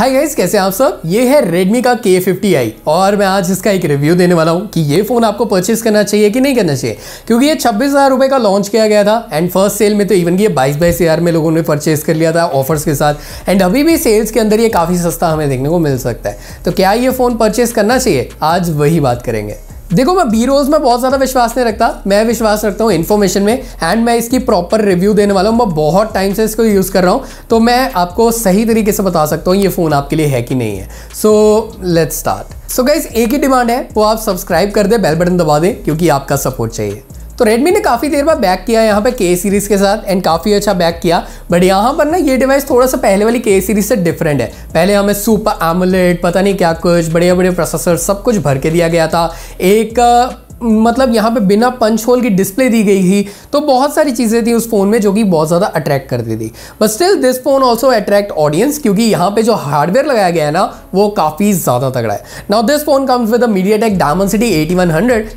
Hi guys कैसे आप सब? ये है Redmi का K50i और मैं आज इसका एक रिव्यू देने वाला हूँ कि ये फ़ोन आपको परचेज़ करना चाहिए कि नहीं करना चाहिए। क्योंकि ये छब्बीस हज़ार रुपये का लॉन्च किया गया था एंड फ़र्स्ट सेल में तो इवन कि ये बाईस बाईस हज़ार में लोगों ने परचेस कर लिया था ऑफर्स के साथ। एंड अभी भी सेल्स के अंदर ये काफ़ी सस्ता हमें देखने को मिल सकता है। तो क्या ये फ़ोन परचेस करना चाहिए? आज वही बात करेंगे। देखो, मैं बी रोज में बहुत ज़्यादा विश्वास नहीं रखता। मैं विश्वास रखता हूँ इन्फॉर्मेशन में एंड मैं इसकी प्रॉपर रिव्यू देने वाला हूँ। मैं बहुत टाइम से इसको यूज़ कर रहा हूँ। तो मैं आपको सही तरीके से बता सकता हूँ, ये फ़ोन आपके लिए है कि नहीं है। So let's start so guys एक ही डिमांड है, वो आप सब्सक्राइब कर दें बेल बटन दबा दें, क्योंकि आपका सपोर्ट चाहिए। तो रेडमी ने काफ़ी देर बाद बैक किया यहाँ पे के सीरीज़ के साथ एंड काफ़ी अच्छा बैक किया। बट यहाँ पर ना ये डिवाइस थोड़ा सा पहले वाली के सीरीज़ से डिफरेंट है। पहले हमें सुपर एमुलेट पता नहीं क्या कुछ बढ़िया बढ़िया प्रोसेसर सब कुछ भर के दिया गया था। एक मतलब यहाँ पे बिना पंच होल की डिस्प्ले दी गई थी तो बहुत सारी चीज़ें थी उस फ़ोन में जो कि बहुत ज़्यादा अट्रैक्ट करती थी। But still this phone also attract audience क्योंकि यहाँ पे जो हार्डवेयर लगाया गया है ना, वो काफ़ी ज़्यादा तगड़ा है। Now this phone comes with MediaTek Dimensity eighty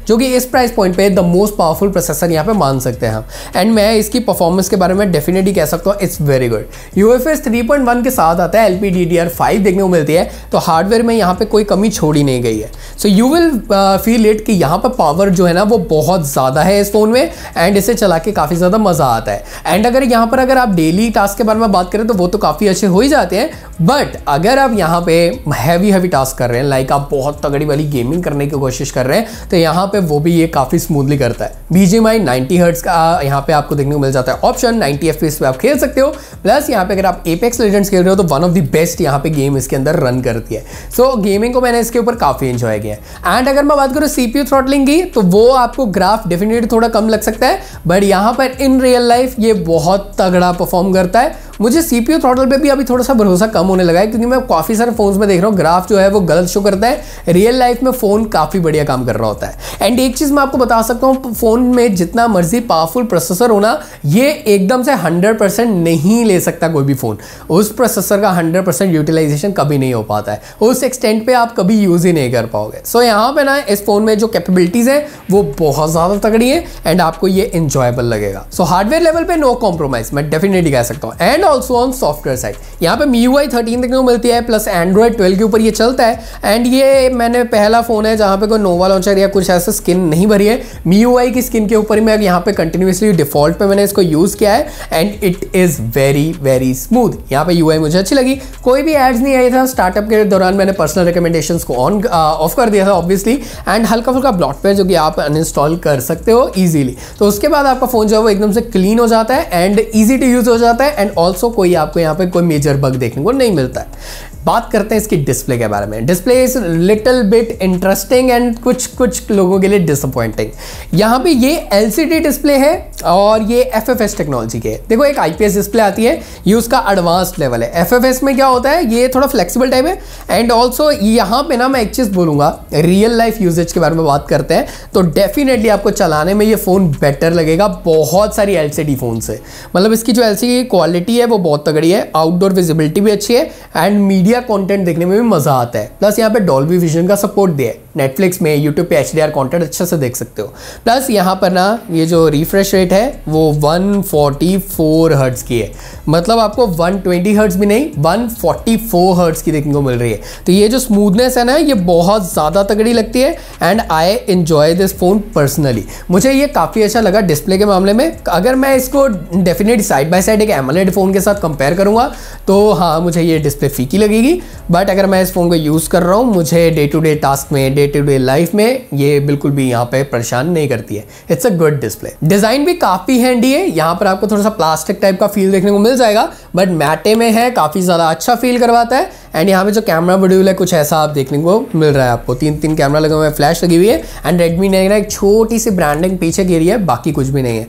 जो कि इस प्राइस पॉइंट पे द मोस्ट पावरफुल प्रोसेसर यहाँ पे मान सकते हैं हम। एंड मैं इसकी परफॉर्मेंस के बारे में डेफिनेटली कह सकता हूँ it's very good U F S के साथ आता है L P D D R five देखने को मिलती है तो हार्डवेयर में यहाँ पे कोई कमी छोड़ी नहीं गई है। So you will feel it कि यहाँ पर पावर जो है ना, वो बहुत ज़्यादा है इस फ़ोन में एंड इसे चला के काफ़ी ज़्यादा मज़ा आता है। एंड अगर यहाँ पर अगर आप डेली टास्क के बारे में बात करें तो वो तो काफ़ी अच्छे हो ही जाते हैं बट अगर आप यहाँ पे हैवी हैवी टास्क कर रहे हैं लाइक आप बहुत तगड़ी वाली गेमिंग करने की कोशिश कर रहे हैं तो यहाँ पे वो भी ये काफ़ी स्मूथली करता है। बीजेएमआई 90 हर्ट्स का यहाँ पे आपको देखने को मिल जाता है। ऑप्शन 90 एफ़ पे आप खेल सकते हो। प्लस यहाँ पे अगर आप एपेक्स लेजेंड्स खेल रहे हो तो वन ऑफ़ द बेस्ट यहाँ पे गेम इसके अंदर रन करती है। सो so, गेमिंग को मैंने इसके ऊपर काफ़ी इंजॉय किया है। एंड अगर मैं बात करूँ सीपीयू थ्रॉटलिंग की तो वो आपको ग्राफ डेफिनेटली थोड़ा कम लग सकता है। बट यहाँ पर इन रियल लाइफ ये बहुत तगड़ा परफॉर्म करता है। मुझे सीपीयू थ्रॉटल पे भी अभी थोड़ा सा भरोसा कम होने लगा है, क्योंकि मैं काफ़ी सारे फोन्स में देख रहा हूँ ग्राफ जो है वो गलत शो करता है। रियल लाइफ में फ़ोन काफ़ी बढ़िया काम कर रहा होता है। एंड एक चीज़ मैं आपको बता सकता हूँ फ़ोन में जितना मर्ज़ी पावरफुल प्रोसेसर होना, ये एकदम से हंड्रेड नहीं ले सकता कोई भी फ़ोन उस प्रोसेसर का हंड्रेड यूटिलाइजेशन कभी नहीं हो पाता है। उस एक्सटेंट पे आप कभी यूज़ ही नहीं कर पाओगे। सो यहाँ पे ना, इस फ़ोन में जो कैपेबिलिटीज़ है, वो बहुत ज़्यादा तगड़ी है एंड आपको ये इंजॉयबल लगेगा। सो हार्डवेयर लेवल पे नो कॉम्प्रोमाइज मैं डेफिनेटली कह सकता हूँ। And also on software side यहाँ पे मी वाई थर्टीन देखने को मिलती है प्लस एंड्रॉइड ट्वेल्व के ऊपर ये चलता है। एंड ये मैंने पहला फ़ोन है जहाँ पे कोई नोवा लॉन्चर या कुछ ऐसा स्किन नहीं भरी है। मी की स्किन के ऊपर ही मैं यहाँ पे कंटिन्यूसली डिफ़ॉल्ट पे मैंने इसको यूज़ किया है। And it is very very smooth यहाँ पे यू मुझे अच्छी लगी। कोई भी एड्स नहीं आई था। स्टार्टअप के दौरान मैंने पर्सनल रिकमेंडेशन को ऑन ऑफ़ कर दिया था ऑब्वियसली एंड हल्का फुल्का ब्लॉट पे जो कि आप अनइंस्टॉल कर सकते हो ईजिली तो उसके बाद आपका फ़ोन जो है वो एकदम से क्लीन हो जाता है एंड ईजी टू यूज़ हो जाता है एंड ऑल्सो कोई आपको यहाँ पे कोई मेजर बग देखने को नहीं मिलता है। बात करते हैं इसकी डिस्प्ले के बारे में। Display is little bit interesting and कुछ कुछ लोगों के लिए डिसअपॉइंटिंग यहाँ पे ये एलसीडी डिस्प्ले है और ये एफ़ टेक्नोलॉजी के। देखो, एक आईपीएस डिस्प्ले आती है, ये उसका एडवांस लेवल है। एफएफएस में क्या होता है, ये थोड़ा फ्लेक्सिबल टाइप है एंड ऑल्सो यहाँ पे ना मैं एक चीज़ बोलूँगा रियल लाइफ यूजेज के बारे में बात करते हैं तो डेफिनेटली आपको चलाने में ये फ़ोन बेटर लगेगा। बहुत सारी एल सी फ़ोन से मतलब इसकी जो एल की क्वालिटी है, वो बहुत तगड़ी है। आउटडोर विजिबिलिटी भी अच्छी है एंड मीडिया मीडिया कंटेंट देखने में भी मज़ा आता है। प्लस यहाँ पे डॉल्बी विजन का सपोर्ट दिया है। नेटफ्लिक्स में यूट्यूब पे एच डी कंटेंट अच्छे से देख सकते हो। प्लस यहाँ पर ना, ये जो रिफ्रेश रेट है, वो 144 फोर्टी हर्ट्स की है। मतलब आपको 120 ट्वेंटी हर्ट्स भी नहीं 144 फोर्टी हर्ट्स की देखने को मिल रही है। तो ये जो स्मूथनेस है ना, ये बहुत ज़्यादा तगड़ी लगती है and I enjoy this phone personally मुझे ये काफ़ी अच्छा लगा डिस्प्ले के मामले में। अगर मैं इसको डेफिनेट साइड बाई साइड एक एमोलेड फ़ोन के साथ कंपेयर करूँगा तो हाँ मुझे ये डिस्प्ले फीकी लगेगी। बट अगर मैं इस फ़ोन को यूज़ कर रहा हूँ, मुझे डे टू डे टास्क में डे टू डे लाइफ में ये बिल्कुल भी यहाँ पे परेशान नहीं करती है। It's a good display design भी काफ़ी हैंडी है। यहाँ पर आपको थोड़ा सा प्लास्टिक टाइप का फील देखने को मिल जाएगा बट मैटे में है, काफ़ी ज़्यादा अच्छा फील करवाता है। एंड यहाँ पे जो कैमरा मॉड्यूल है, कुछ ऐसा आप देखने को मिल रहा है आपको। तीन तीन कैमरा लगे हुए हैं फ्लैश लगी हुई है। एंड रेडमी ने एक छोटी सी ब्रांडिंग पीछे गिरी है, बाकी कुछ भी नहीं है।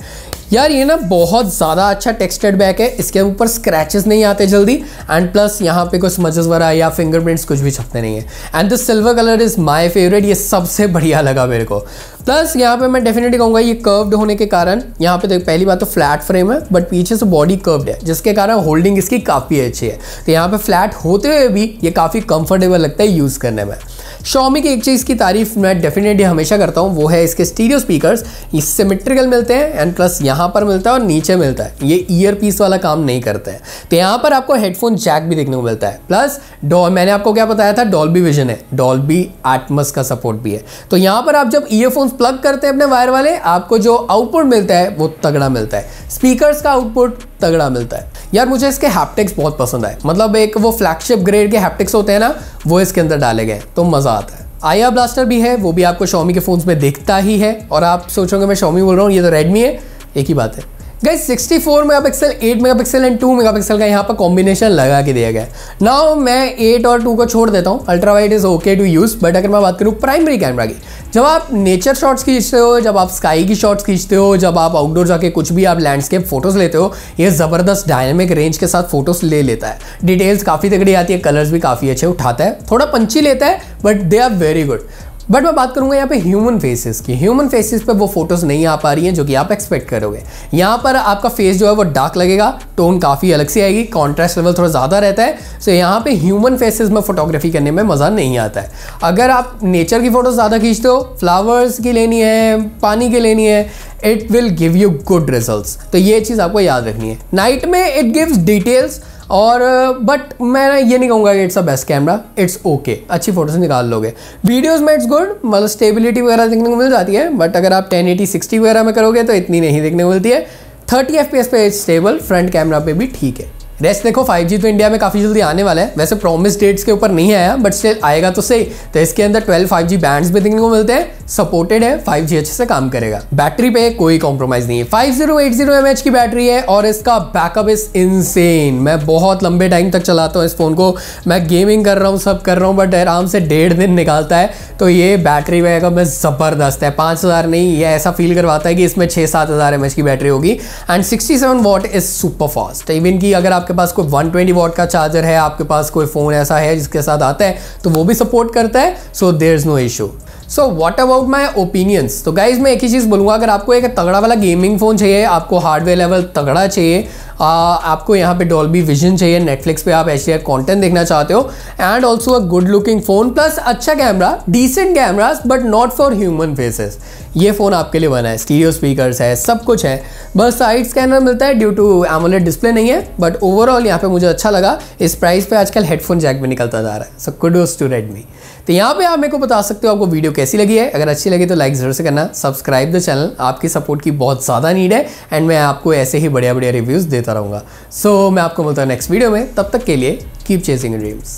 यार, ये ना बहुत ज़्यादा अच्छा टेक्सटेड बैक है, इसके ऊपर स्क्रैचेस नहीं आते जल्दी एंड प्लस यहाँ पे कुछ स्मचेस वगैरह या फिंगरप्रिंट्स कुछ भी छपते नहीं है। And the silver colour is my favourite ये सबसे बढ़िया लगा मेरे को। प्लस यहाँ पे मैं डेफिनेटली कहूँगा, ये कर्व्ड होने के कारण, यहाँ पे तो पहली बात तो फ्लैट फ्रेम है बट पीछे से बॉडी कर्व्ड है, जिसके कारण होल्डिंग इसकी काफ़ी अच्छी है। तो यहाँ पे फ्लैट होते हुए भी ये काफ़ी कंफर्टेबल लगता है यूज़ करने में। शॉमी की एक चीज़ की तारीफ़ मैं डेफिनेटली हमेशा करता हूँ, वो है इसके स्टीरियो स्पीकर्स सिमेट्रिकल मिलते हैं एंड प्लस यहाँ पर मिलता है और नीचे मिलता है। ये ईयर पीस वाला काम नहीं करते हैं। तो यहाँ पर आपको हेडफोन जैक भी देखने को मिलता है। प्लस डॉल मैंने आपको क्या बताया था? डॉल्बी विजन है। डॉल्बी एटमस का सपोर्ट भी है। तो यहाँ पर आप जब ईयरफोन्स प्लग करते हैं अपने वायर वाले, आपको जो आउटपुट मिलता है, वो तगड़ा मिलता है। स्पीकर्स का आउटपुट तगड़ा मिलता है। यार, मुझे इसके हैप्टिक्स बहुत पसंद आए। मतलब एक वो फ्लैगशिप ग्रेड के हैप्टिक्स होते हैं ना, वो इसके अंदर डाले गए। तो मज़ा आता है। आया ब्लास्टर भी है, वो भी आपको शॉमी के फ़ोन्स में दिखता ही है। और आप सोचोगे, मैं शॉमी बोल रहा हूँ, ये तो रेडमी है। एक ही बात है। Guys 64 megapixel 8 megapixel and 2 megapixel का यहाँ पर कॉम्बिनेशन लगा के दिया गया नाउ मैं 8 और 2 को छोड़ देता हूँ। Ultra wide is okay to use but अगर मैं बात करूँ प्राइमरी कैमरा की, जब आप नेचर शॉट्स खींचते हो, जब आप स्काई की शॉट्स खींचते हो, जब आप आउटडोर जाके कुछ भी आप लैंडस्केप फ़ोटोज़ लेते हो, ये ज़बरदस्त डायनेमिक रेंज के साथ फ़ोटोज़ ले लेता है। डिटेल्स काफ़ी तगड़ी आती है कलर्स भी काफ़ी अच्छे उठाता है। थोड़ा पंची लेता है but they are very good but मैं बात करूँगा यहाँ पे ह्यूमन फेसेस की। ह्यूमन फेसेस पे वो फ़ोटोज़ नहीं आ पा रही हैं जो कि आप एक्सपेक्ट करोगे। यहाँ पर आपका फेस जो है वो डार्क लगेगा टोन काफ़ी अलग से आएगी कॉन्ट्रास्ट लेवल थोड़ा ज़्यादा रहता है। सो so यहाँ पे ह्यूमन फेसेस में फोटोग्राफी करने में मज़ा नहीं आता है। अगर आप नेचर की फ़ोटोज़ ज़्यादा खींचते हो फ्लावर्स की लेनी है, पानी की लेनी है it will give you good result तो ये चीज़ आपको याद रखनी है। नाइट में इट गिव्स डिटेल्स और बट मैं ये नहीं कहूँगा कि it's a best camera it's okay अच्छी फ़ोटोज़ निकाल लोगे। वीडियोस में इट्स गुड मतलब स्टेबिलिटी वगैरह देखने को मिल जाती है बट अगर आप 1080 60 वगैरह में करोगे तो इतनी नहीं देखने को मिलती है। 30 एफ़ पे स्टेबल फ्रंट कैमरा पे भी ठीक है। रेस्ट देखो 5G तो इंडिया में काफ़ी जल्दी आने वाला है। वैसे प्रॉमिस डेट्स के ऊपर नहीं आया बट स्टिल आएगा तो सही। तो इसके अंदर 12 5G बैंड्स भी देखने को मिलते हैं। सपोर्टेड है 5G अच्छे से काम करेगा। बैटरी पे कोई कॉम्प्रोमाइज नहीं है। 5080 mAh की बैटरी है और इसका बैकअप इज़ इनसेन मैं बहुत लंबे टाइम तक चलाता हूँ इस फ़ोन को। मैं गेमिंग कर रहा हूँ, सब कर रहा हूँ बट आराम से डेढ़ दिन निकालता है। तो ये बैटरी बैकअप में ज़बरदस्त है। पाँच हज़ार नहीं, ये ऐसा फील करवाता है कि इसमें छः सात हज़ार एम की बैटरी होगी। And sixty seven watt is super fast even की अगर आपके पास कोई वन ट्वेंटी वॉट का चार्जर है, आपके पास कोई फ़ोन ऐसा है जिसके साथ आता है तो वो भी सपोर्ट करता है so there is no issue so what about my opinions तो गाइज़ मैं एक ही चीज़ बोलूँगा अगर आपको एक तगड़ा वाला गेमिंग फ़ोन चाहिए आपको हार्डवेयर लेवल तगड़ा चाहिए आ, आपको यहाँ पे डॉल्बी विजन चाहिए नेटफ्लिक्स पे आप एच कंटेंट देखना चाहते हो and also a good looking phone plus अच्छा camera decent cameras but not for human faces ये फ़ोन आपके लिए बना है स्टीरियो स्पीकर्स है सब कुछ है। बस साइड स्कैनर मिलता है ड्यू टू एमोलेट डिस्प्ले नहीं है बट ओवरऑल यहाँ पे मुझे अच्छा लगा। इस प्राइस पे आजकल हेडफोन जैक भी निकलता जा रहा है। सो कुडोज टू रेडमी तो यहाँ पे आप मेरे को बता सकते हो आपको वीडियो कैसी लगी है? अगर अच्छी लगी तो लाइक ज़रूर से करना। सब्सक्राइब द चैनल आपकी सपोर्ट की बहुत ज़्यादा नीड है एंड मैं आपको ऐसे ही बढ़िया बढ़िया रिव्यूज़ देता रहूँगा। सो so, मैं आपको बोलता हूँ नेक्स्ट वीडियो में। तब तक के लिए कीप चेसिंग ड्रीम्स